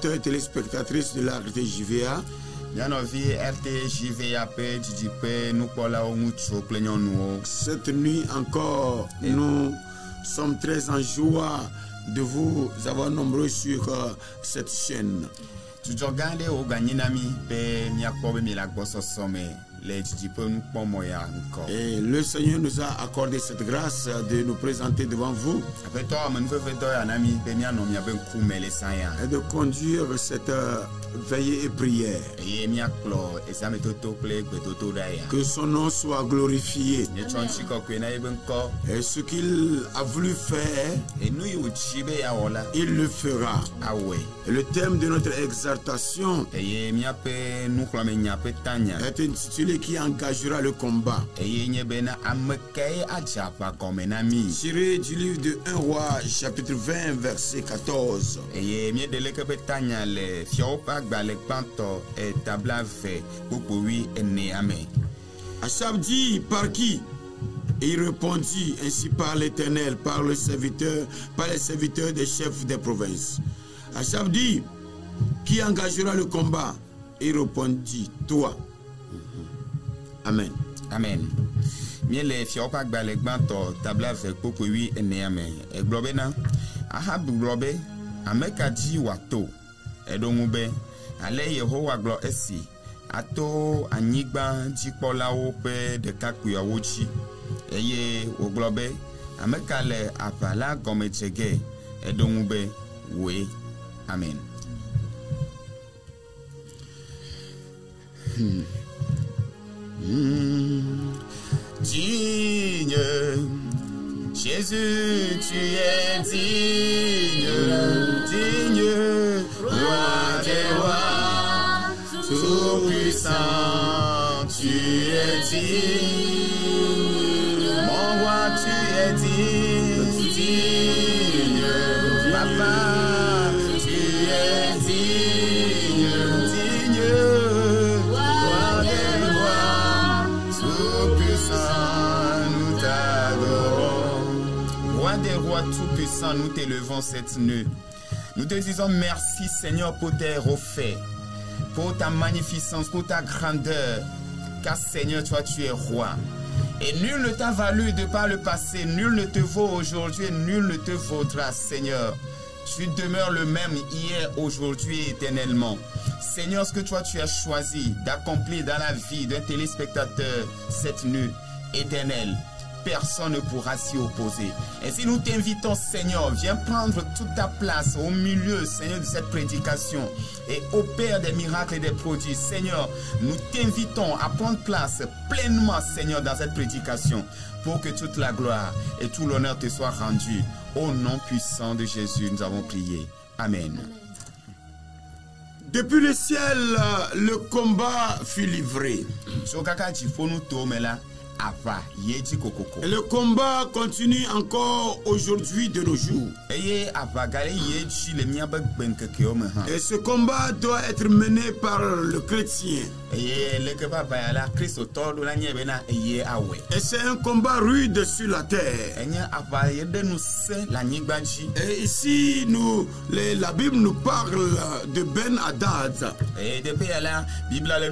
Téléspectateurs et téléspectatrices de la RTJVA, cette nuit encore, nous sommes très en joie de vous avoir nombreux sur euh, cette chaîne. Et le Seigneur nous a accordé cette grâce de nous présenter devant vous. Ya. et de conduire cette veillée et prière. Que son nom soit glorifié. Et ce qu'il a voulu faire, il le fera. awɔe. Et le thème de notre exaltation est intitulé Qui engagera le combat. Tiré du livre de 1 roi, chapitre 20, verset 14. Agbalẽ gbãtɔ etabla ve kpokpowi enea me. Achab dit par qui Et il répondit ainsi par l'Éternel, par le serviteur, par les serviteurs des chefs des provinces. Achab dit Qui engagera le combat? Et répondit Toi. Amen. amen míele fiawo ƒe agbalẽ gbãtɔ tabla ve kpokpowi enea me egblɔ bena ahab gblɔ be ame ka dzi wòato be ale yehowa gblɔ esi ato anyigba dzikpɔlawo ƒe ɖekakpuiawo dzi eye wògblɔ be ame ka le aʋa la gɔme dze ge eɖo be wòe. Amen. Digne, Jésus, tu es digne, digne, roi des rois, tout puissant, tu es digne, nous t'élevons cette nuit. Nous te disons merci Seigneur pour tes refaits, pour ta magnificence, pour ta grandeur. Car Seigneur, toi tu es roi. Et nul ne t'a valu de par le passé, nul ne te vaut aujourd'hui, nul ne te vaudra, Seigneur. Tu demeures le même hier, aujourd'hui et éternellement. Seigneur, ce que toi tu as choisi d'accomplir dans la vie d'un téléspectateur cette nuit éternelle, personne ne pourra s'y opposer. Et si nous t'invitons, Seigneur, viens prendre toute ta place au milieu, Seigneur, de cette prédication et opère des miracles et des produits. Seigneur, nous t'invitons à prendre place pleinement, Seigneur, dans cette prédication pour que toute la gloire et tout l'honneur te soient rendus. Au nom puissant de Jésus, nous avons prié. Amen. Depuis le ciel, le combat fut livré. Ava kokoko. Le combat continue encore aujourd'hui de nos jours. Eye ava gale me. Et ce combat doit être mené par le chrétien. Eye leke la, la eye. Et c'est un combat rude sur la terre. Enye ava ye dzi. Et ici, nous, les- la Bible nous parle de Ben Hadad, le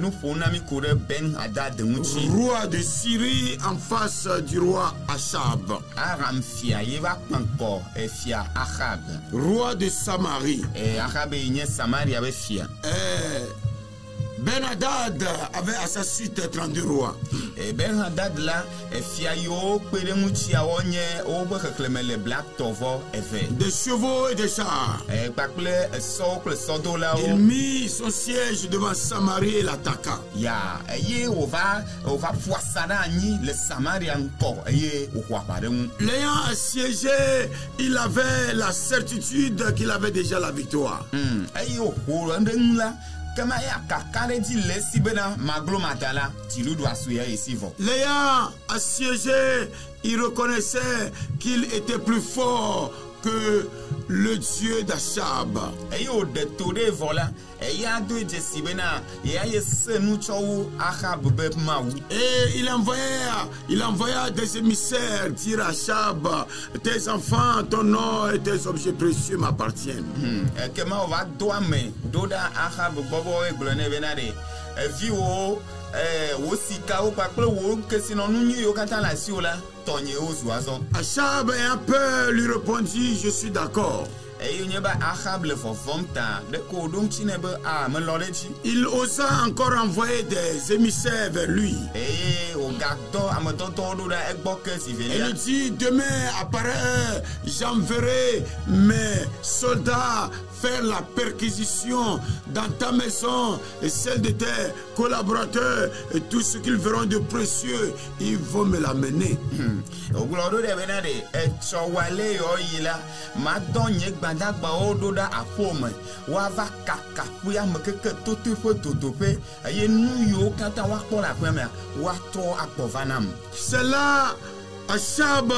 mi Ben Hadad ŋuti. roi de Syrie en face du roi Achab, Aram fia ye va kpɔ ŋkɔ efia Ahab. roi de Samarie. E Ahab yi nye Samaria be fia. Et ben Hadad avait à sa suite 32 rois. E Ben Hadad la, efia yiwo kpe ɖe ŋutiawo nye woƒe xexlẽme le blatɔvɔ eve. Des chevaux et des chars. Kpakple esɔwo kple Il mit son siège devant Samarie et l'attaqua. Ya eye wòva wòva ƒu asa ɖe anyi le Samaria ŋkɔ eye wòxɔ aʋa ɖe ŋu. L'ayant assiégé, il avait la certitude qu'il avait déjà la victoire. Hmm, eye wòƒo ɖe ŋu la, kema ya kaka ɖe dzi le esi bena maglo mada la, dziɖuɖu asu ya esi vɔ. L'ayant assiégé, il reconnaissait qu'il était plus fort que le Dieu d'Achab. Et il envoya, il envoya des émissaires dire à Achab, tes enfants, ton nom et tes objets précieux m'appartiennent. Hmm, ɖe eviwo eh, wò sikawo kpakple wò kesinɔnu nyui yiwo katã le asiwò la tɔnyewo zu azɔ Achab ayant peur lui répondit, je suis d'accord. eye nye be ahab le vɔvɔm ta ɖeke wòɖo ŋuti nɛ be a melɔ ɖe dzi Il osa encore envoyer des émissaires vers lui. eye wògadɔ ame tɔtɔwo ɖo ɖa egbɔ ke zi Et velia il dit, demain après heure, j'enverrai mes soldats faire la perquisition dans ta maison et celle de tes collaborateurs et tout ce qu'ils verront de précieux, ils vont me l'amener. wògblɔ ɖo ɖe bena ɖe etsɔ wale yɔ yi la madɔ nye gbadagbawo ɖo ɖa aƒo me woava kaka ƒea me keke totoƒe dodoƒe eye nu yiwo katã woakpɔ le aƒea mea woatrɔ akpɔ va nam C'est là, Achab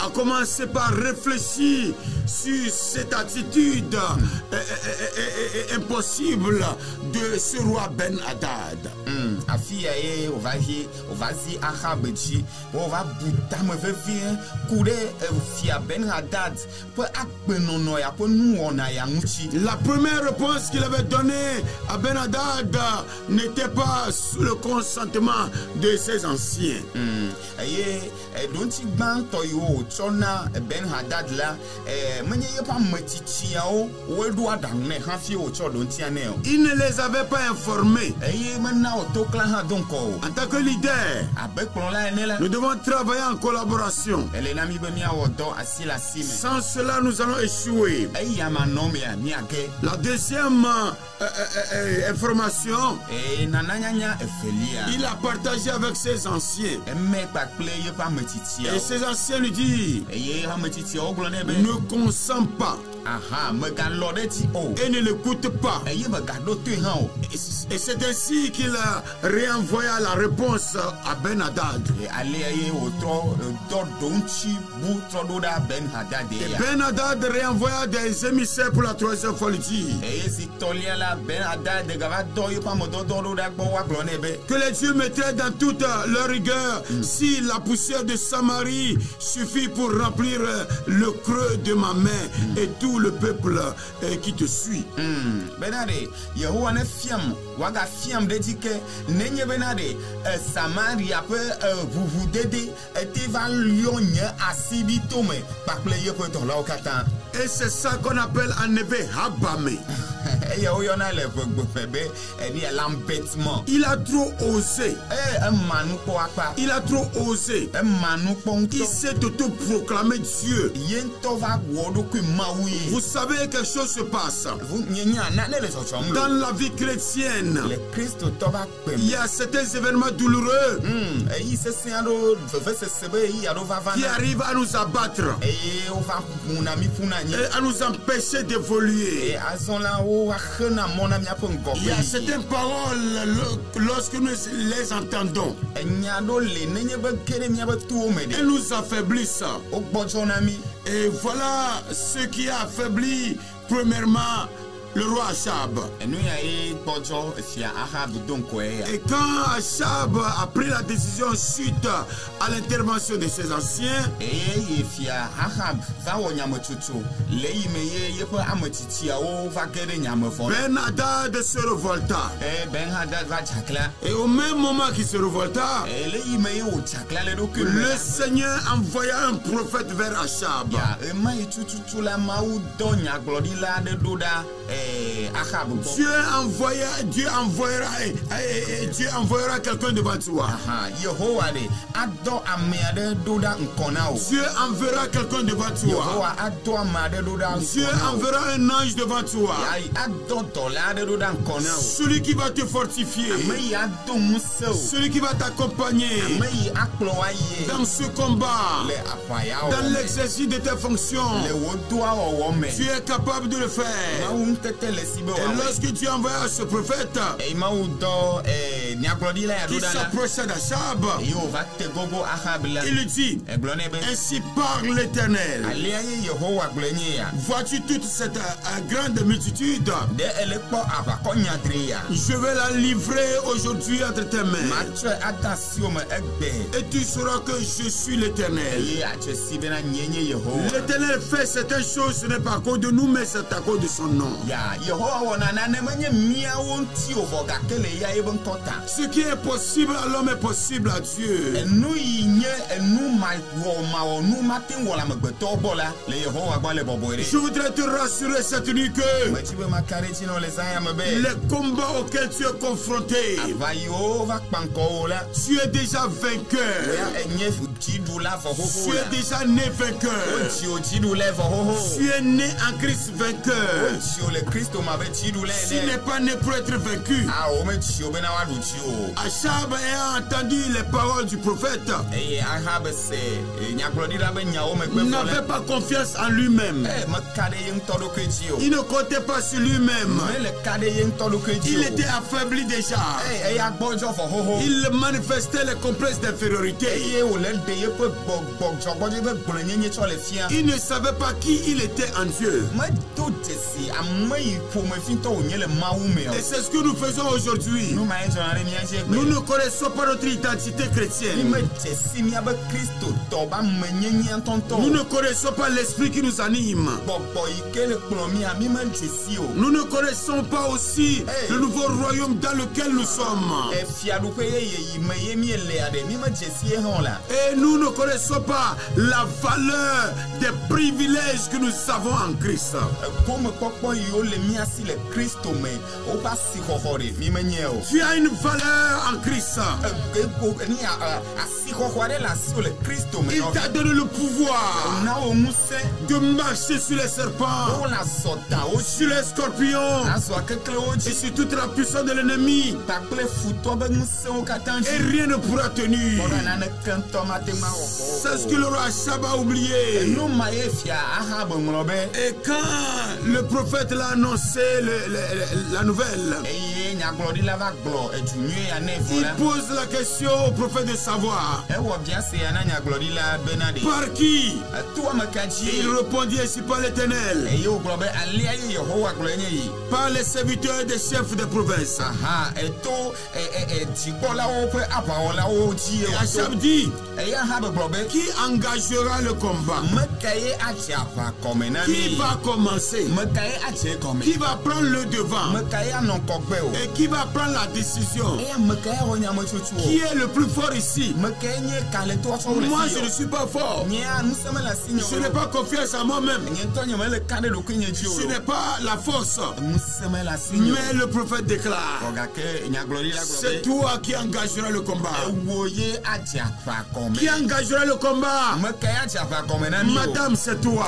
a commencé par réfléchir sur cette attitude euh, euh, euh, impossible de ce roi Ben Haddad. Afi ya ye wòva yi wòva zi ahab dzi wòva bu tame vevie ku ɖe eh, fia ben hadad ƒe agbenɔnɔ ya ƒe nuwɔna ya ŋuti La première réponse qu'il avait donnée à Ben Haddad n'était pas sous le consentement de ses anciens. Mm, eɖoŋuti gbãtɔ yiwo wòtsɔ na ben hadad la eh, menye yeƒe ametsitsiawo woɖo aɖaŋu nɛ hafi wòtsɔ ɖoŋutia nɛ o Il ne les avait pas informés. eye mena wòto klã hã do ŋkɔ o En tant que leader, abe kplɔla ene la nous devons travailler en collaboration. ele na mi be miawɔ dɔ asi le asi me Sans cela, nous allons échouer. eya manɔmea miage La deuxième euh, euh, euh, information, nananyanya il a partagé avec ses anciens. Et ses anciens lui disent, ne consent pas aha et ne l'écoute pas. o. Et c'est ainsi qu'il réenvoya la réponse à Ben Haddad. Ben Et Ben Haddad réenvoya des émissaires pour la troisième fois, si tɔlia la ben que les dieux mettaient dans toute leur rigueur si la poussière de Samarie suffit pour remplir le creux de ma main et tout le peuple euh, qui te suit. Hmm, bena ɖe yehowa ne fiam wagafiam ɖe dzi ke nenye bena ɖe e, samaria ƒe e, ʋuʋudede ete va liɔ nye asibitome kpakple yeƒe dɔlawo katã Et c'est ça qu'on appelle en effet Habame. eye woyɔna le ʋegbeƒe be eni lambetment Il a trop osé. e akpa Il a trop osé. Il s'est auto-proclamé Dieu. Vous savez, quelque chose se passe. Dans la vie chrétienne, il y a certains événements douloureux. Hmm, qui arrivent à nous abattre. Et à nous empêcher d'évoluer. Il y a certaines paroles, lo- lorsque nous les entendons, elles nous affaiblissent. Et voilà ce qui a affaibli, premièrement, le roi Achab. Et quand Achab a pris la décision suite à l'intervention de ses anciens, Ben Hadad se révolta. eye ben Et au même moment qu'il se révolta, eye le Seigneur envoya un prophète vers Achab. Gbɔ Dieu Dieu envoyera, eh, eh, eh, Dieu envoyera quelqu'un devant toi. Dieu enverra quelqu'un devant toi. Dieu enverra un ange devant toi. Celui qui va te fortifier. Celui qui va t'accompagner dans ce combat, dans l'exercice de tes fonctions. Tu es capable de le faire. Et lorsque Dieu envoya ce prophète eh, qui s'approchait d'Achab, il lui dit egblɔ nɛ be Ainsi parle l'Éternel. Vois-tu toute cette euh, grande multitude? Nyadre ya. Je vais la livrer aujourd'hui entre tes mains. Et tu sauras que je suis l'Éternel. nye yehowa L'Éternel fait certaines choses, ce n'est pas à cause de nous, mais c'est à cause de son nom. Ya yehowa wɔna nane menye míawo ŋuti o vɔ gake le ya ye be ŋkɔ ta Ce qui est possible à l'homme est possible à Dieu. enu yi nye enu mawɔ mawɔ nu mate ŋu wɔ le amegbetɔwo gbɔ la le yehowa gbɔ le bɔbɔe Je voudrais te rassurer cette nuit que metsi be maka ɖe dzi nɔ le zã ya me be les combats auxquels tu es confronté, ava yiwo va kpa ŋkɔwo la tu es déjà ya vainqueur. enye dziɖula vɔ Tu es déjà né vainqueur. wodziwo dziɖula vɔ xoxo Tu es né en Christ vainqueur. Be dziɖula Tu ene n'es pas né pour être vaincu. a wometsiwo bena woaɖu tsi o Achab ayant entendu les paroles du prophète, eh, fɔ n'avait pas confiance en lui-même. e meka ɖe ye ŋutɔ ɖokui dzi o Il ne comptait pas sur lui-même. Il o était affaibli déjà. Eh, xoxo Il manifestait les complexes d'infériorité. Il ne savait pas qui il était en Dieu. Et c'est ce que nous faisons aujourd'hui. Nous ne connaissons pas notre identité chrétienne. Nous ne connaissons pas l'esprit qui nous anime. Nous ne connaissons pas aussi Hey. le nouveau royaume dans lequel nous sommes. Et nous ne connaissons pas la valeur des privilèges que nous avons en Christ. Le si le kristo me. Mi o. Tu as une valeur en Christ. ni a- le kristo me. Il t'a donné le pouvoir na de marcher sur les serpents, sur les scorpions. Et dzi sur toute la puissance de l'ennemi. kpakple futɔ be ŋusẽwo katã Et rien ne pourra tenir. C'est ce que le roi Achab a oublié. ŋlɔ be Et quand le prophète l'a le- le- la nouvelle, il pose la question au prophète de savoir par qui? Il répondit ainsi par l'éternel, par les serviteurs des chefs ɛ, dzikpɔlawo ƒe aʋawɔlawo dzi Et Achab dit, qui engagera le combat? Qui va commencer? Qui va prendre le devant meka ye anɔ kɔgbe o Et qui va prendre la décision wɔ nyametsotso Qui est le plus fort ici tsɔ Moi, je ne suis pas fort. nye Je n'ai pas confiance en moi-même. Je n'ai pas la force. Mais le prophète déclare, c'est toi qui engageras le combat. aʋakɔme Qui engagera le combat? Madame, c'est toi.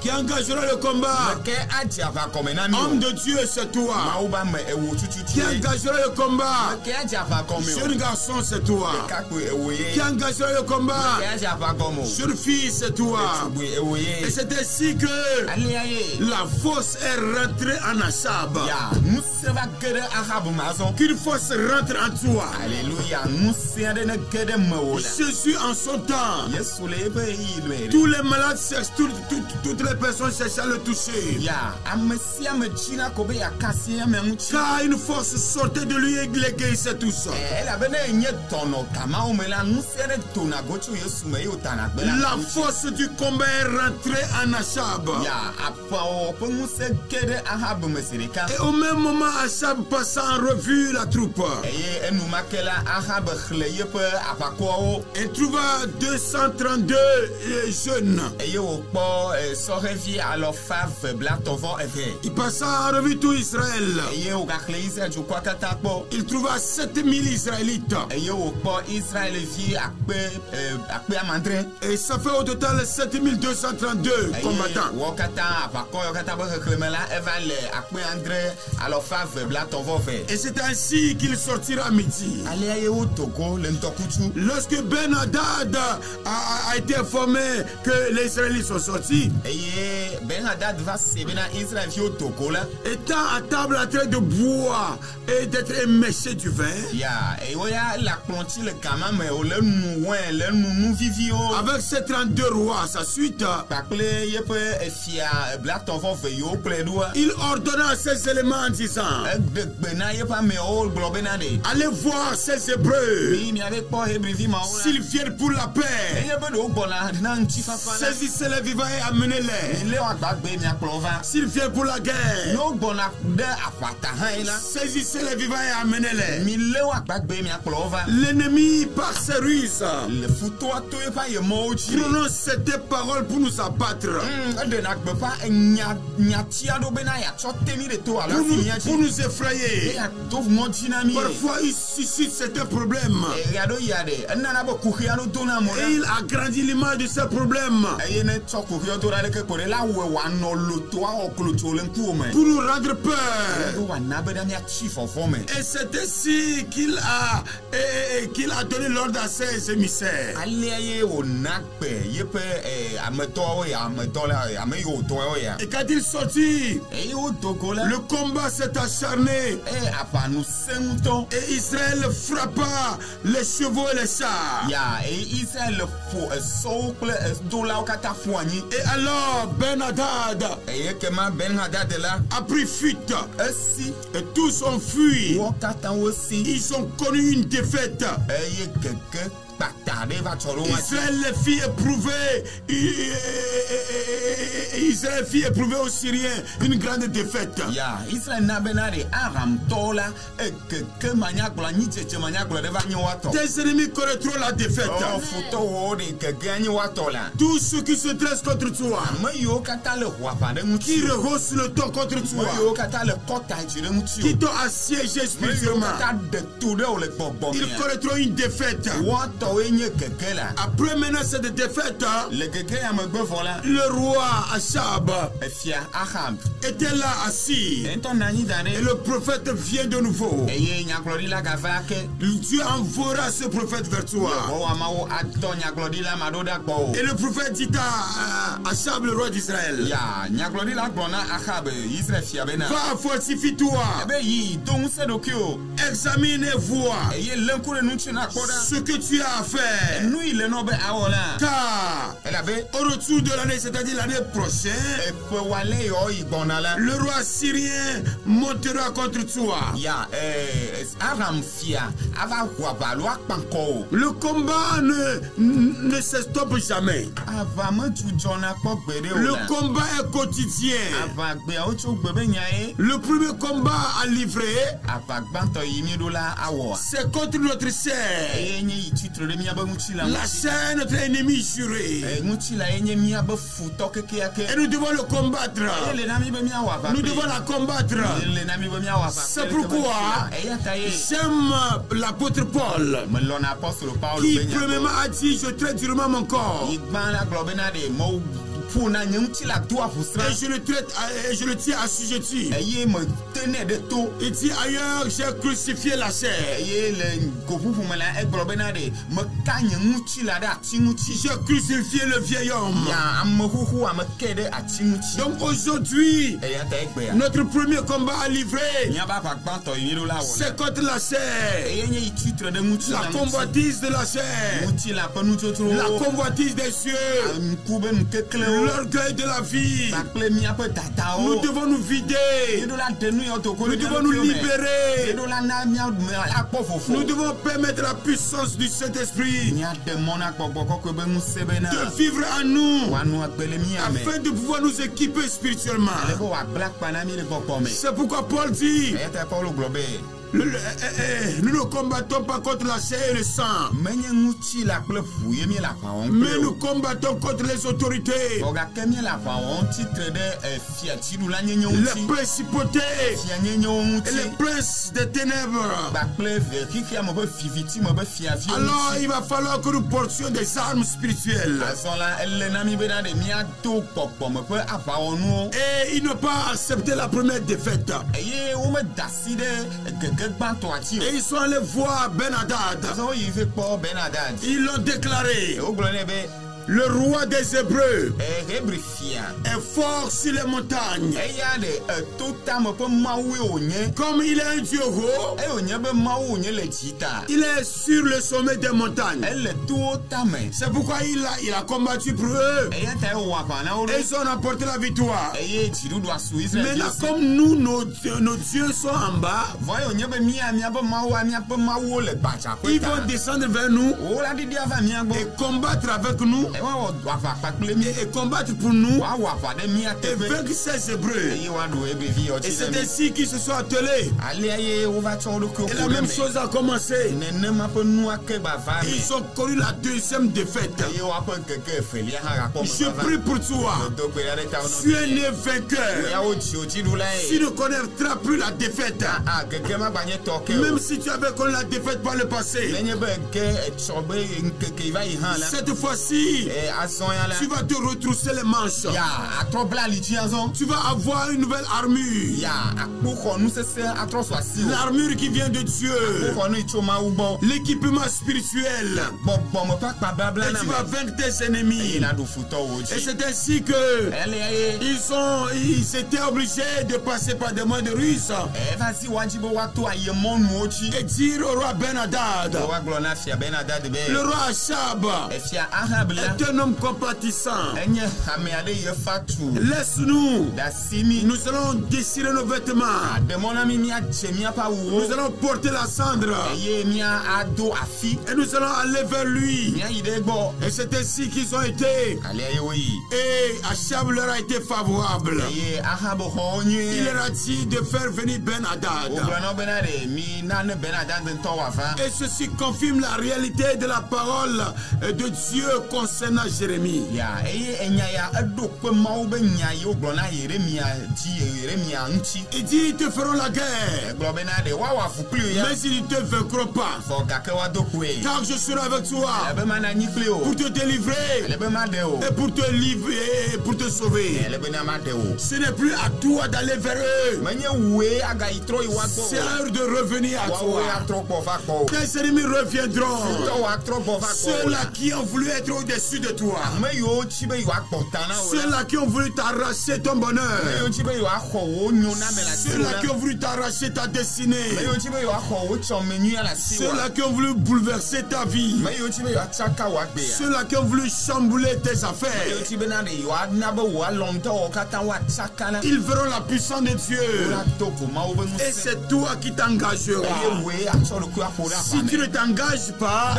Qui engagera le combat? Homme de Dieu, c'est toi. me ewo Qui ye engagera le combat? Jeune garçon, c'est toi. ewo Qui engagera le combat? Jeune fille, c'est toi. Et c'est ainsi que la force est rentrée en Achab. Qu'une force rentre en toi. la Jésus, en son temps, tous les malades toutes- toutes les personnes cherchent à le toucher. Car une force sortait de lui et guérissait tous. Eh, la force du combat est rentrée en Achab. Et au même moment, Achab passa en revue la troupe. eye enumake la ahab xlẽ yeƒe aʋakɔwo Et trouva 232 euh, jeunes. Eye wòkpɔ eh, sɔhevi alɔfa ve blatɔvɔ eve Il passa en revue tout Israël. Il trouva 7000 Israélites. amandre Et ça fait au total 7232 combattants. Et c'est ainsi qu'il sortira à midi. Lorsque Ben Hadad a, a- a été informé que les Israélites sont sortis, eye ben hadad va se bena israel fi o toko la étant à table en train de boire et d'être éméché du vin, ya woya le akplɔ ŋuti le me wòle nu wɛn le nu nu viviwo avec ses 32 rois sa suite, kpakple yeƒe efia blatɔ̃ ve yiwo kplɔe ɖoa il ordonna à ces éléments en disant egbe gbe na yeƒe amewo gblɔ bena ɖe Allez voir ces Hébreux. Miabe kpɔ hebrivi mawo la s'ils viennent pour la paix. la Saisissez les vivants et amenez-les. Mi lé wo agbagbe miakplɔ va S'ils viennent pour la ne guerre, wogbɔna ɖe aƒata hã yi la saisissez les vivants et amenez-les. mi lé L'ennemi, par ses ruses, le futoa to yeƒe ayemɔwo dzi prononce cette parole pour nous abattre, Mm, eɖena gbeƒã enya nyati aɖewo bena yeatsɔ te mi ɖe to alo pour nous, pour effrayer. na mi Parfois, il suscite certains problèmes. enana be kuxi aɖewo Et il agrandit l'image de ces problèmes. Eye ne tsɔ kuxiwo do ɖa ɖeke pour nous rendre peur. Et c'est ainsi qu'il a, et- et qu'il a donné l'ordre à ses émissaires. tɔwo ya Et quand il sortit, le combat s'est acharné. Ŋutɔ. Et Israël frappa les chevaux et les chars. ya kple edolawo katã ƒu anyi. Et alors Ben Hadad eye kema ben hadad la. A pris fuite et tous ont fui. Ils ont connu une défaite. Wo Israël les fit éprouver, Israël fit éprouver aux Syriens une grande défaite. ya israel na bena ɖe aramtɔwo la egege manyagblɔ anyitsetse manyagblɔ ɖe va nye woatɔ Tes ennemis connaîtront la défaite. futɔwo ɖe gege anyi woatɔ la Tous ceux qui se dressent contre toi, ame yiwo katã le ɖe ŋuti qui rehaussent le ton contre toi, yiwo katã le kɔta dzi ɖe ŋuti qui t'ont assiégé spirituellement, katã ɖe to ɖe wo le gbɔgbɔ ils mea connaîtront une défaite. Nye la Après maintenant cette défaite, le ya megbe vɔ la le roi Achab efia ahab. était là assis. ŋutɔ na anyi da Et le prophète vient de nouveau. eye nyagblɔɖila gava ke Dieu envoiera ce prophète vers toi. wɔwɔ amawo atɔ nyagblɔɖila ma ɖo ɖe agbɔ o Et le prophète dit à, Achab, le roi d'Israël, ya nyagblɔɖila gblɔ na ahab israel fia bena. Va fortifie-toi, ebe yi do ŋusẽ ɖokui examine et vois eye lé ŋku ɖe ŋuti na kpɔ ɖa ce que tu as à faire. nu yi le nɔ be awɔ la Car elabe au retour de l'année, c'est-à-dire l'année prochaine, la le roi syrien montera contre toi. ya eh, ŋkɔ o Le combat ne, ne jamais. kpɔ gbeɖe o Le combat est quotidien. nya ye Le premier combat à livrer, awɔa c'est contre notre chair. La est notre ennemi juré. Eh, Et nous devons le combattre. aʋa Nous devons la combattre. aʋa C'est pourquoi j'aime l'apôtre Paul qui premièrement a dit je traite durement mon corps et je le traite à- et je le tiens assujetti. to Il dit ailleurs j'ai crucifié la chair. J'ai crucifié le vieil homme. Donc aujourd'hui, egbea notre premier combat à livrer, c'est contre la chair, ŋuti la convoitise de la chair, la convoitise des cieux, nukeklewo l'orgueil de la vie. miaƒe Nous devons nous vider. Nous devons nous libérer. Nous devons permettre la puissance du Saint-Esprit. Miaɖe mɔ na gbɔgbɔ kɔkɔe be ŋusẽ bena de vivre en nous. Afin de pouvoir nous équiper spirituellement. C'est pourquoi Paul dit le- le- eh, eh, nous ne combattons pas contre la chair et le sang, mais nous combattons contre les autorités, eh, les principautés les princes des ténèbres. Alors il va falloir que nous portions des armes spirituelles. Et ils n'ont pas accepté la première défaite. Et ils sont allés voir Ben benadad Ils l'ont déclaré. Le roi des Hébreux, est fort sur les montagnes. wònye Comme il est un Dieu haut, il est sur le sommet des montagnes. C'est pourquoi il a, il a combattu pour eux. Et ils ont remporté la victoire. Maintenant, comme nous, nos, dieux- nos dieux sont en bas, ils vont descendre vers nous gbɔ et combattre avec nous kpakple et combattre pour nous ɖe mía et vaincre ces Hébreux. Et c'est ainsi qu'ils se sont attelés. ye Et la même me chose a commencé. nenema Ils ont connu la deuxième défaite. keke hã Je prie pour toi. ta Tu es né vainqueur. yawo dziwo dziɖula Tu ye ne connaîtras plus la défaite. a keke ma gbanye tɔ ke Même o si tu avais connu la défaite par le passé. nenye be ke etsɔ be nkeke va yi hã la Cette fois-ci, tu vas te retrousser les manches. Tu vas avoir une nouvelle armure. L'armure qui vient de Dieu. L'équipement spirituel. Et tu vas vaincre tes ennemis. Et c'est ainsi que ils sont, ils étaient obligés de passer par des moyens de ayemɔnuwo dzi et dire au roi Ben-Hadad, woagblɔ na fia benadad le roi Achab est un homme compatissant. Laisse-nous, nous allons déchirer nos vêtements. míaƒe awuwo Nous allons porter la cendre et nous allons aller vers lui. Et c'est ainsi qu'ils ont été. Et Achab leur a été favorable. Il leur a dit de faire venir Ben Hadad. ŋutɔ wòava Et ceci confirme la réalité de la parole de Dieu concernant Jérémie. ya eye enya ya eɖo kpe mawu be nya yi wogblɔ na yeremia dzi yeremia ŋuti. Il dit, ils te feront la guerre, egblɔ bena ɖe kpli ya. Te vɔ gake Car je serai avec toi. Nyi kpli o pour te délivrer. O et pour te livrer et pour te sauver. o Ce n'est plus à toi d'aller vers eux. menye wue agayi trɔ yi C'est eux de revenir à toi. atrɔ gbɔ va gbɔ o Tes ennemis reviendront. tɔwo atrɔ gbɔ va gbɔ o Ceux-là la qui ont voulu être au-dessus de toi. Ceux-là qui ont voulu t'arracher ton bonheur. Ceux-là qui ont voulu t'arracher ta destinée. Ceux-là qui ont voulu bouleverser ta vie. Ceux-là qui ont voulu chambouler tes affaires. Ils verront la puissance de Dieu. Et c'est toi qui t'engageras. Si tu ne t'engages pas,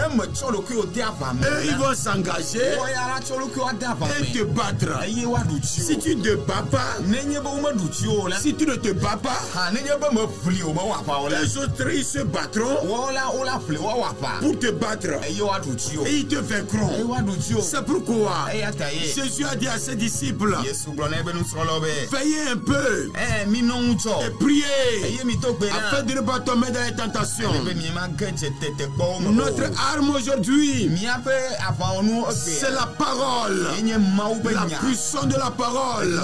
eux, ils vont s'engager et te battre. tsi Si tu ne te bats pas, si tu ne te bats pas, ha nenye be meʋli o be woaʋa o la les autres, ils se battront. Pour te battre. Et ils te vaincront. C'est pourquoi Jésus a dit à ses disciples, yesu gblɔ na ebe nusrɔ̃lawo be veillez un peu. Ŋu et priez. Mitɔ gbe afin de ne pas tomber dans les tentations. Notre arme aujourd'hui, c'est la parole, la puissance de la parole.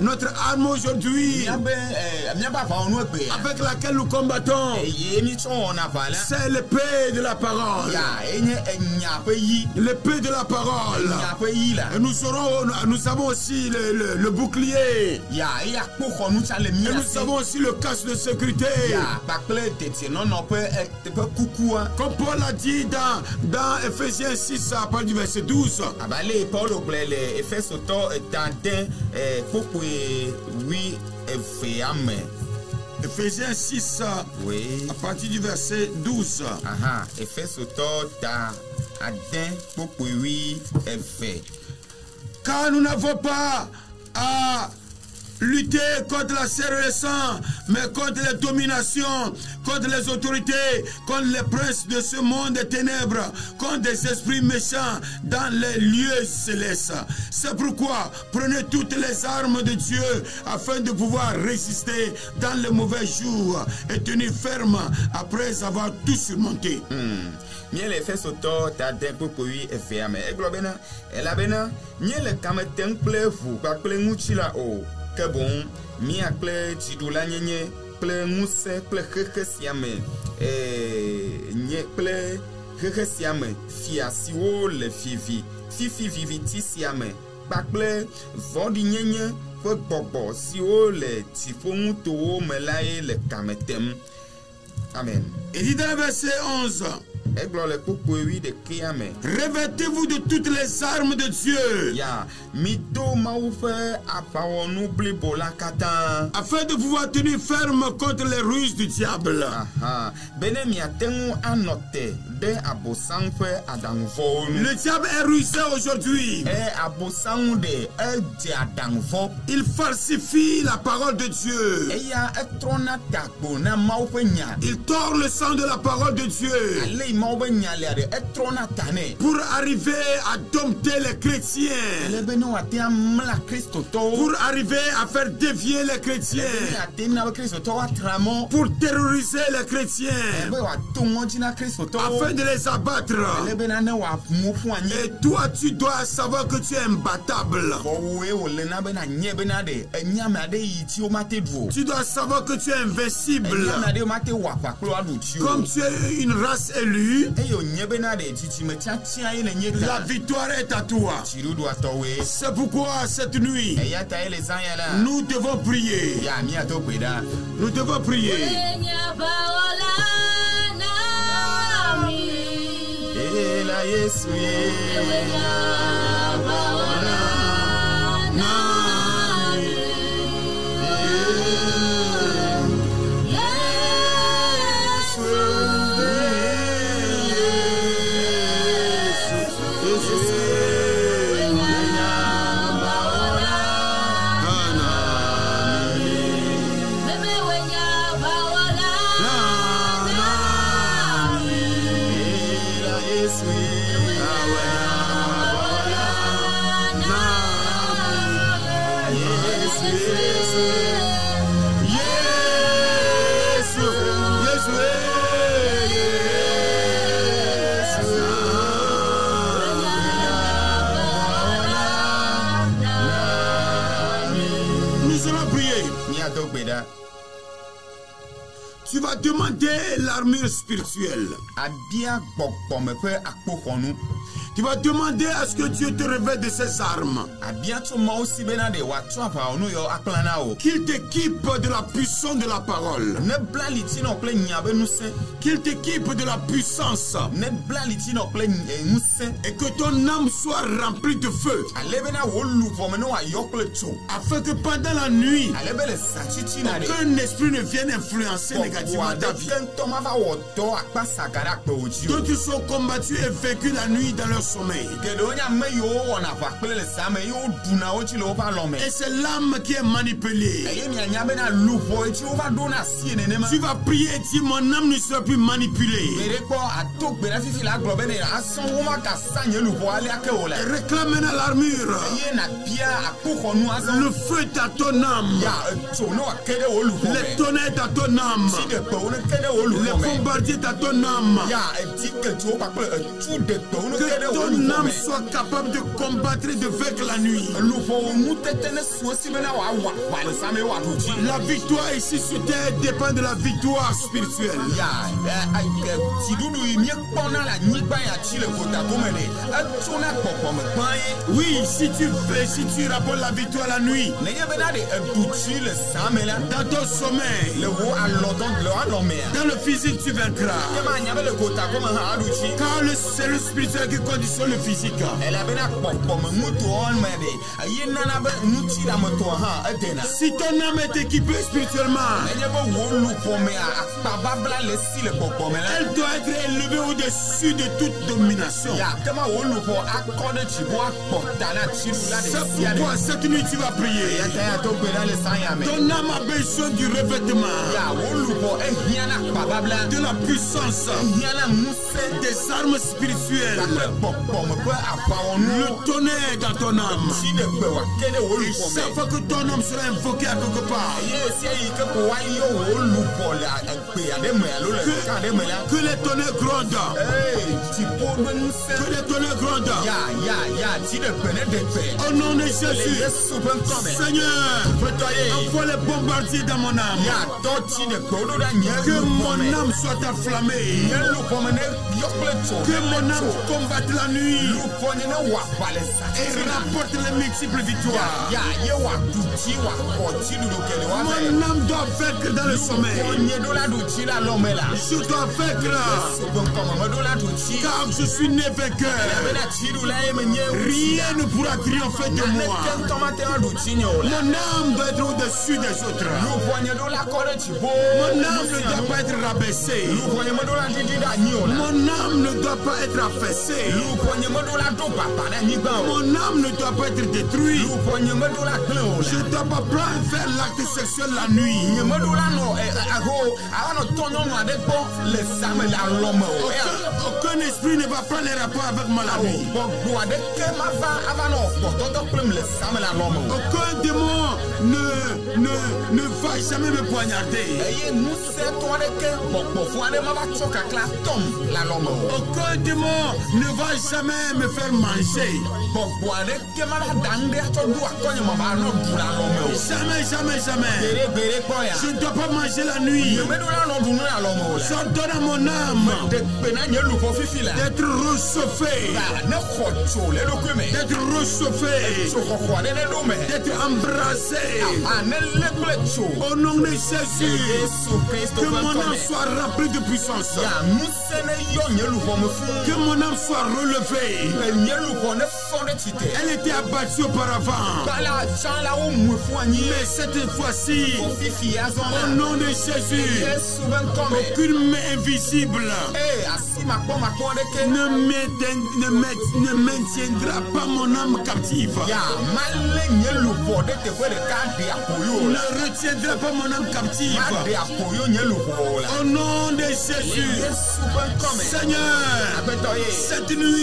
Notre arme aujourd'hui, egbea avec laquelle nous combattons, aʋa la c'est l'épée de la parole. L'épée de la parole. Et nous aurons, nous avons aussi le, le- le bouclier. Et nous avons aussi le casque de sécurité. kukua Comme Paul a dit dans, dans Ephésiens 6 à partir du verset 12. abale paulo gblɔe le efesotɔ eta de ɛ kpokpoe wi evea me Ephésiens 6 oui à partir du verset 12. aha efesotɔ ta ade kpokpoe wi eve Car nous n'avons pas à lutter contre la sang, mais contre les dominations, contre les autorités, contre les princes de ce monde des ténèbres, contre des esprits méchants dans les lieux célestes. C'est pourquoi prenez toutes les armes de Dieu afin de pouvoir résister dans les mauvais jours et tenir ferme après avoir tout surmonté. o ke bon, mia kple dziɖula nyenye kple ŋusẽ kple xexe sia me e, nye kple xexe sia me fia siwo le fivi vivi fifiviviti sia me kpakple vɔɖinyenye ƒe gbɔgbɔ siwo le dziƒoŋutowo me lae le kame tem amen. Édite verset 11. Revêtez-vous de toutes les armes de Dieu. Afin de pouvoir tenir ferme contre les ruses du diable. Aɖaŋuvɔwo nu Le diable est rusé aujourd'hui. Il falsifie la parole de Dieu. Il tord le sang de la parole de Dieu pour arriver à dompter les chrétiens, pour arriver à faire dévier les chrétiens, pour terroriser les chrétiens, be wòato ŋɔdzi na kristotɔwo afin de les abattre. Et toi, tu dois savoir que tu es imbattable. Tu dois savoir que tu es invincible. Comme tu es une race élue, la victoire est à toi. C'est pourquoi cette nuit, nous devons prier. Nous devons prier. yesu ye l'armure spirituelle. abia gbɔgbɔme ƒe akpoxɔnu Tu vas demander à ce que Dieu te revête de ses armes. Qu'il t'équipe de la puissance de la parole. Qu'il t'équipe de la puissance. eh, Et que ton âme soit remplie de feu. Afin que pendant la nuit, aucun esprit ne vienne influencer négativement ta vie. Ceux qui sont combattus et vaincus la nuit dans leur me Et c'est l'âme qui est manipulée. Tu vas prier et dire mon âme ne sera plus manipulée. réclame maintenant l'armure. Le feu à ton âme. Les tonnerres à ton âme. Les bombardiers à ton âme. Que ton âme me soit capable de combattre et de vaincre la nuit. dzi La victoire ici sur terre dépend de la victoire spirituelle. ye Oui, si tu fais, si tu rapportes la victoire la nuit, dans ton sommeil, mea dans le physique, tu vaincras. Car le- c'est le spirituel qui conditionne le physique. me nana be hã edena. Si ton âme est équipée spirituellement, be akpababla le si le la elle doit être élevée au-dessus de toute domination. ya akɔ ɖe akpɔ ta na sia pourquoi cette nuit tu vas prier. ya ta ya to gbe ɖa le sanya me Ton âme a besoin du revêtement, ya akpababla de la puissance, ŋusẽ des armes spirituelles. Le tonnerre dans ton âme. que ton âme sera invoqué à quelque part, que, les tonnerres grondent. Que les tonnerres grondent. Au nom de Jésus, Seigneur, envoie les bombardiers dans mon âme. Que mon me âme soit enflammée. Que mon âme combatte la la nuit ne wòaƒã le et na rapporte les multiples victoires. ya ye wòaɖu dzi wòakɔ dziɖuɖu kele Mon woame âme doit vaincre dans le sommeil. lupɔnye ɖo la dzi la lɔme la Je dois vaincre sogbe ŋkɔme meɖo la dzi car je suis né vainqueur. Rien ne pourra triompher de moi. Mon âme doit être au-dessus des autres. Mon âme ne doit pas être rabaissée. Mon âme ne doit pas être affaissée. Mon âme ne doit pas être détruite. Je ne dois pas faire l'acte sexuel la nuit. nye meɖo la nɔ ɛ, ɛ, aho awanɔ tɔ nyɔnu aɖe gbɔ le zame le alɔme o Aucun, aucun esprit ne va prendre les rapports avec moi la nuit. gbɔgbɔ aɖeke mava avanɔ gbɔtɔtɔ kplem le zame le alɔme o Aucun démon ne, ne, ne va jamais me poignarder. Aucun démon ne va jamais me faire manger. Jamais, jamais, jamais. Je ne dois pas manger la. Nuit. J'ordonne à mon âme d'être me. D'être me? D'être tso Au nom de Jésus, que mon âme soit remplie de puissance, que mon âme soit tsitre Elle était abattue auparavant, mais cette fois-ci, au nom de Jésus, aucune main invisible ne, maintiendra pas mon âme captive. Ne retiendra pas mon âme captive. Au nom de Jésus, Seigneur, cette nuit,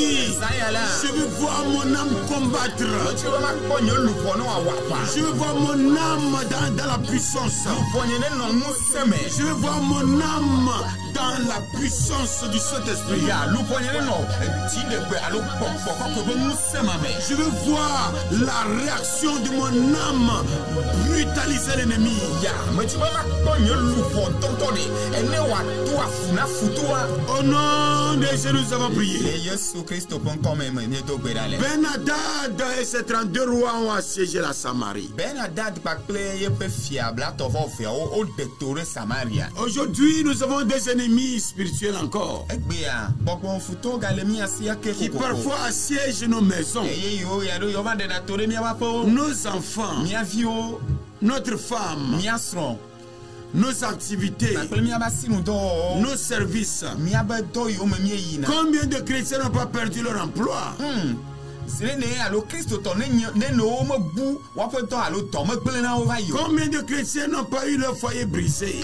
la je veux voir mon âme combattre. Je veux voir mon âme dans, dans la puissance. Je veux voir mon âme dans la puissance du Saint-Esprit. Je veux voir la réaction de mon âme brutaliser l'ennemi. Au nom de Jésus, nous avons prié. Ŋkɔme me miedo gbe ɖa le Ben-Hadad et ses 32 rois ont assiégé la Samarie. benadad kpakple yeƒe fia blatɔvɔ veawo woɖe to ɖe samaria. Aujourd'hui, nous avons des ennemis spirituels encore. Egbea gbɔgbɔ futɔwo gale mía si ake qui parfois assiègent nos maisons, eye yiwo ya ɖo yewo va ɖena to ɖe míaƒe aƒewo nos enfants, notre femme, nos activités, nos services. Combien de chrétiens n'ont pas perdu leur emploi? Hmm. Combien de chrétiens n'ont pas eu leur foyer brisé?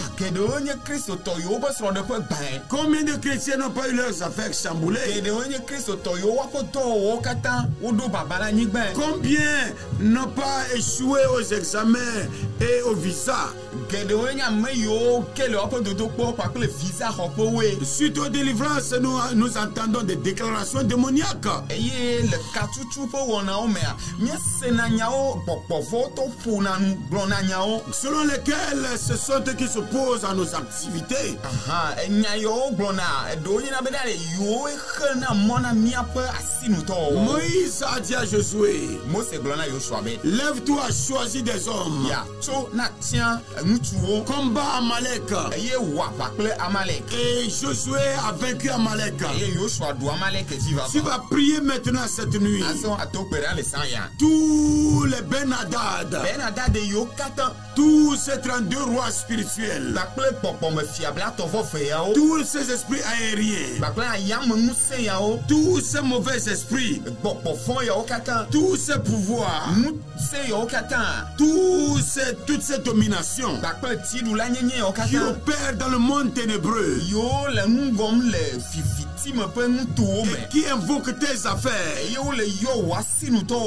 Combien de chrétiens n'ont pas eu leurs affaires chamboulées? Combien n'ont pas échoué aux examens et au visa geɖewo nye ame yiwo ke le woaƒe dodokpɔ kpakple visa xɔƒewoe Suite aux délivrances, nous, nous entendons des déclarations démoniaques. eye le katutu ƒe wɔnawo mea míesena nyawo gbɔgbɔvɔwo to ƒona nu gblɔna nyawo selon lesquels ce sont eux qui s'opposent à nos activités. enya yiwo gblɔna eɖewo nyina be ɖa yiwo xena mɔ na míaƒe asinutɔwɔwɔ Moïse a dit à Josué, mose gblɔ na yosua be. Lève-toi, choisis des hommes, ya tso na tia ŋutsuwo combat Amalek. eye kple amalek. Et Josué a vaincu Amalek. amalek Tu vas prier maintenant cette nuit. Tous les Ben-Hadad, benadade yiwo katã tous ces 32 rois spirituels, veyawo tous ces esprits aériens, yawo tous ces mauvais esprits, tous ces pouvoirs, tous ces, toutes ces dominations katã opèrent dans le monde ténébreux, yiwo le et qui invoquent tes affaires, wò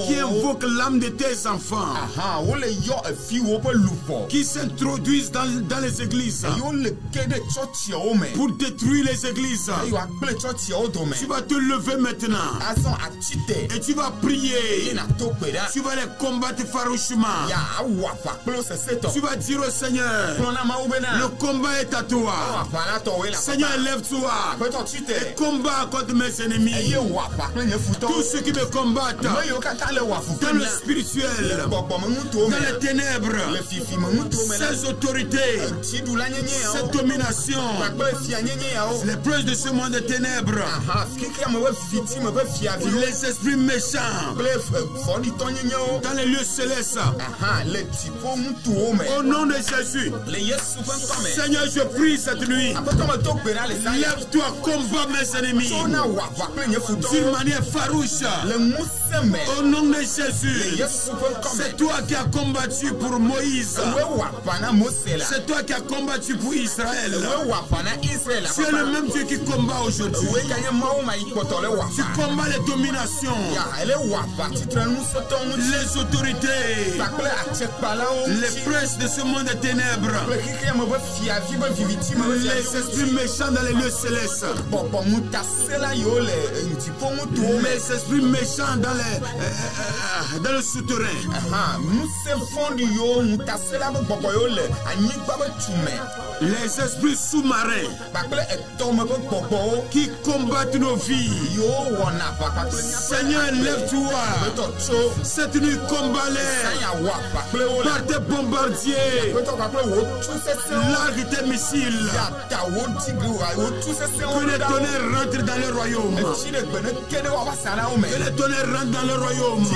qui invoquent l'âme de tes enfants, luʋɔ qui s'introduisent dans, dans les églises? Pour détruire les églises. Tu vas te lever maintenant. Te et tu vas prier. Tu vas les combattre farouchement. Tu vas dire au Seigneur, le combat est à toi. Seigneur, lève-toi. Et combat contre mes ennemis, tous ceux qui me combattent dans le spirituel, dans les le ténèbres, ces autorités, cette domination, les princes de ce monde de ténèbres, ƒe fiaviwo les esprits méchants. Nyenyewo dans les lieux célestes, me au nom de Jésus. Seigneur, je prie cette nuit. Lève-toi, combat mes ennemis nye d'une manière farouche. Au nom de Jésus. C'est toi qui as combattu pour Moïse. C'est toi qui as combattu pour Israël. Tu es le même Dieu qui combat aujourd'hui. Tu combats les dominations, les autorités, les princes de ce monde de ténèbres, les esprits méchants dans les lieux célestes, le dziƒo ŋutuwo me les esprits méchants dans, les, euh, euh, euh, dans le souterrain, Aha, ŋusẽ fɔɖi yiwo ŋutasela ƒe gbɔgbɔ yiwo le anyigba ƒe tume les esprits sous-marins. Gbɔgbɔwo qui combattent nos vies. Seigneur, lève-toi. Cette nuit, combat-les le par tes bombardiers, sesẽwo largue tes missiles, que les tonnerres rentrent dans le royaume. Que les tonnerres rentrent dans le royaume.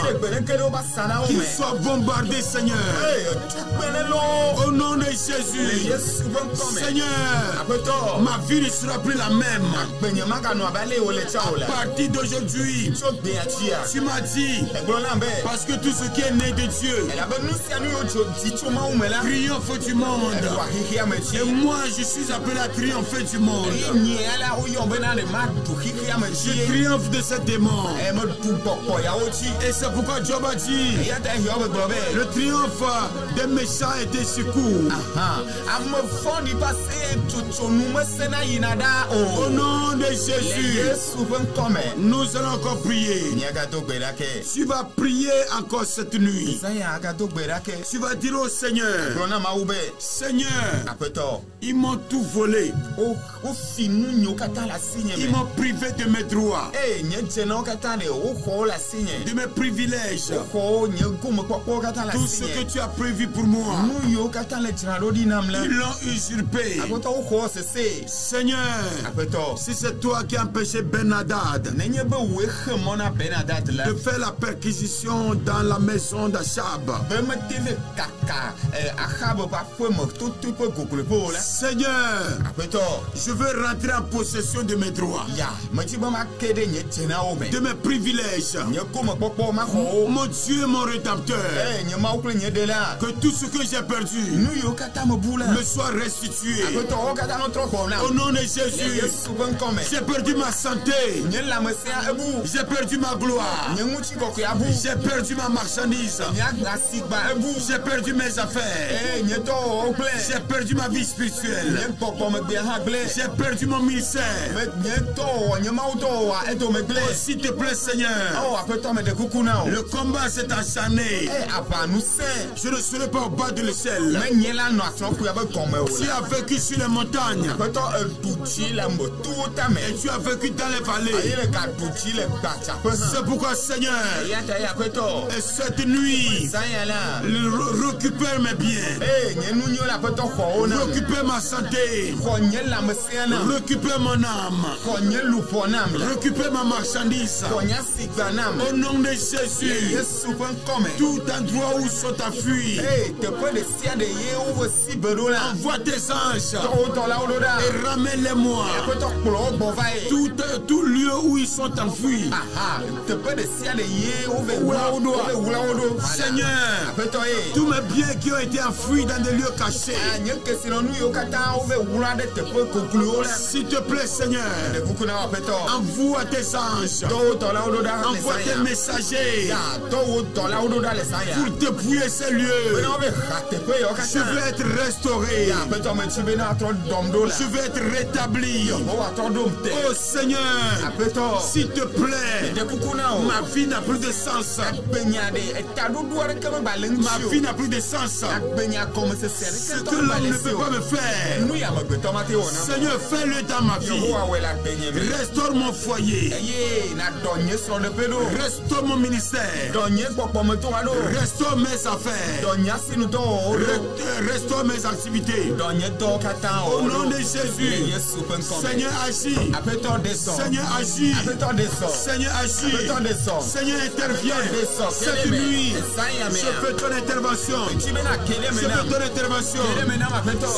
Qu'ils soient bombardés, Seigneur. Au nom de Jésus. Seigneur, ma vie ne sera plus la même. À partir d'aujourd'hui, tu m'as dit, parce que tout ce qui est né de Dieu triomphe du monde. Et moi, je suis appelé à triompher du monde. Je triomphe de gbɔgbɔ yawo dzi Et c'est pourquoi Job a dit, le triomphe des méchants secours. Aseye tsotsonu mesena yina ɖa Au nom de Jésus, nous allons encore prier. Tu vas prier encore cette nuit. Tu vas dire au Seigneur, Seigneur, ils m'ont tout volé. Ils m'ont privé de mes droits, asinye de mes privilèges, tout ce que tu as prévu pour moi. Ils l'ont usurpé. wo sese Seigneur, si c'est toi qui as empêché benadad la de faire la perquisition dans la maison d'Achab, be mete ve kaka eh, Ahab ƒe aƒe me toto ƒe gogloƒe o la Seigneur, je veux rentrer en possession de mes droits, ya. Medi be make ɖe nye dzenawo me de mes privilèges. Mon Dieu mon rédempteur, ɖela que tout ce que j'ai perdu. Me soit restitué. xɔ Au nom de Jésus, j'ai perdu ma santé, j'ai perdu ma gloire, j'ai perdu ma marchandise, j'ai perdu mes affaires, gblẽ j'ai perdu ma vie spirituelle, j'ai perdu mon ministère. Oh, S'il te plaît, Seigneur, ɔ aƒetɔ me ɖe kuku na o le combat s'est acharné. sẽ Je ne serai pas au bas de l'échelle. Tu as vécu sur les montagnes. Et tu as vécu dans les vallées. C'est pourquoi, Seigneur, et cette nuit, récupère mes biens, nam récupère ma santé, récupère mon âme, récupère ma marchandise. Au nom de Jésus, tout endroit où sont enfuis, eye si envoie tes anges. Et ramène-les-moi. Tout, tout lieu où ils sont enfuis. wulawo ɖo Seigneur, ye tous mes biens qui ont été enfouis dans des lieux cachés, Ah, s'il te plaît, Seigneur, envoie tes anges. Envoie des messagers. Pour dépouiller ces lieux. Je veux être restauré. Je veux être rétabli. Oh Seigneur, s'il te plaît, ma vie n'a plus de sens. Le Ma vie n'a plus de sens. Ce que l'homme ne peut pas me faire. Seigneur, fais-le dans ma vie. Restaure mon foyer. Srɔ̃ɖeƒe ɖo. Restaure mon ministère. Restaure mes affaires. Re- Restaure mes activités. Au wɔ nom de Jésus. Seigneur, agis. Seigneur, agis. Seigneur, agis. Seigneur, sɔ. Cette nuit, je fais ton intervention. Je fais ton intervention.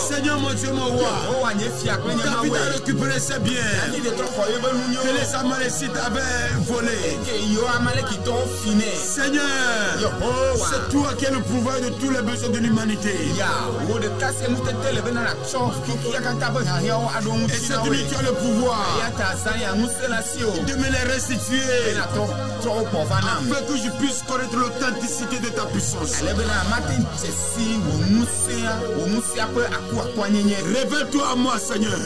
Seigneur, mon Dieu, mon roi. Nye David a récupéré ses biens que les Amalécites avaient nɛ. Seigneur, c'est toi qui es le pouvoir de tous les besoins de l'humanité. Aɖo Et cette tu as le pouvoir. De me les restituer. Afin que je puisse connaître l'authenticité de ta puissance. Révèle-toi à moi, Seigneur,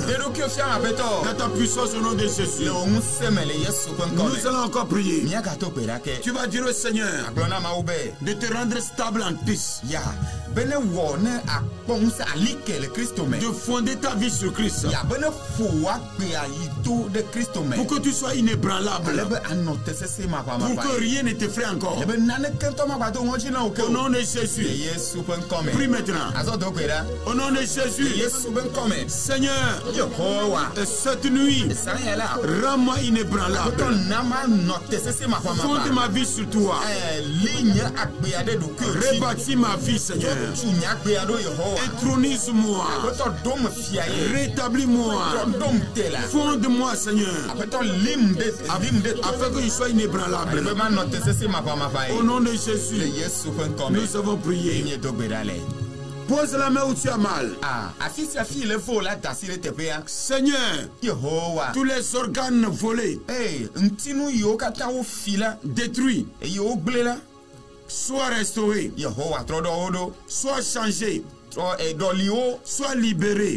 dans ta puissance au nom de Jésus. Nous allons encore prier. Tu vas dire au Seigneur de te rendre stable en Christ, Ya be ne wɔ ne akpɔ ŋusẽ alike le Kristo me. de fonder ta vie sur Christ, Ya be ne ƒo agbea yi to ɖe Kristo me. pour que tu sois Ale inébranlable, be anɔ te sese pour que ye. rien ne t'effraie encore. Ale be naneke ŋutɔ magbado ŋɔdzi na wo ke Au nom de Jésus, Yesu ƒe ŋkɔ me. prie maintenant. Azɔ do gbe ɖa. Au nom de Jésus, Yesu ƒe ŋkɔ me. Seigneur, Yehowa. cette nuit, la. rends-moi inébranlable. na ma nɔ te sese Fonde ma vie sur toi. Eh, Li nye agbea ɖe ɖokuiwò dzi. Rebâtis ma vie, Seigneur. Intronise-moi. Rétablis-moi. Fonde-moi, Seigneur. Afin que je sois inébranlable. Au nom de Jésus, nous avons prié. Pose la main où tu as mal. Ah, teƒea. Seigneur, tous les organes volés, détruits, eye wo gblẽ la,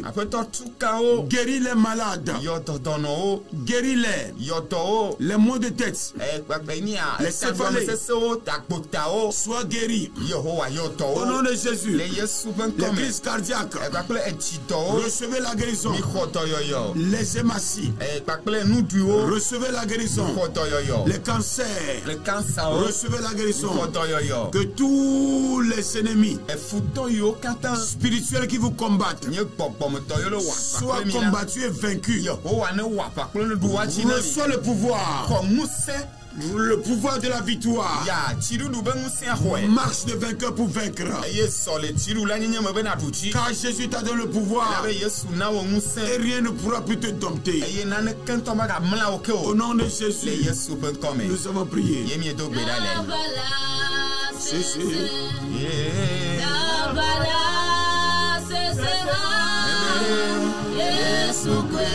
aƒetɔ tukawo, Guéris les malades, dɔdɔnɔwo, guéris-les, yɔ dɔwo, les. Maux de tête, ee gbagbe nia, Le etagbɔmesesewo, tagbota soient guéris. Yehowa yɔ Au nom de Jésus, les crises cardiaques, edzidɔwo, recevez la guérison. dɔyɔyɔ. Les hématies, recevez la guérison. Les cancers, recevez la guérison. Que tous les ennemis spirituels qui vous combattent soient combattus et vaincus. Mi. Reçois le pouvoir, le pouvoir de la victoire. Marche de vainqueur pour vaincre. Car Jésus t'a donné le pouvoir et rien ne pourra plus te dompter. ke Au nom de Jésus, nous avons prié. Si, si. Yesu kwe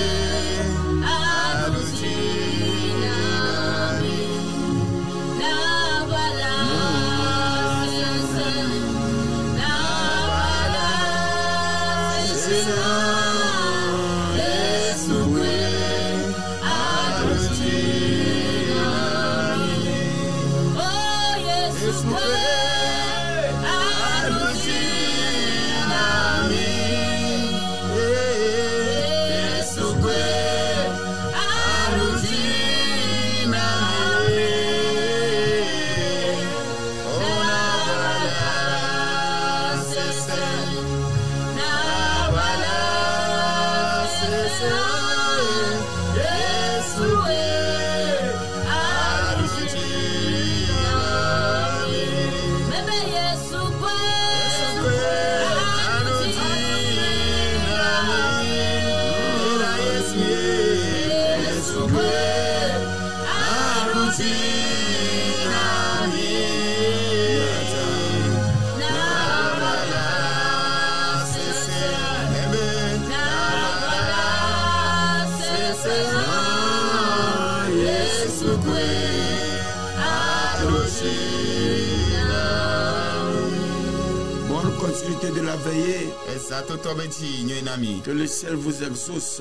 ciel vous exauce.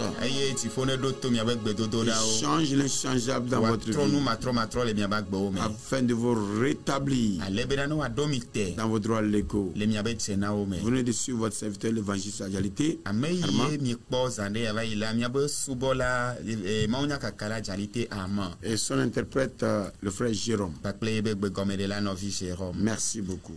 change l'inchangeable dans votre vie. agbewo me Afin de vous rétablir te dans vos droits légaux. venez de suivre votre serviteur, l'évangéliste ama Et son interprète, euh, le frère Jérôme. Merci beaucoup.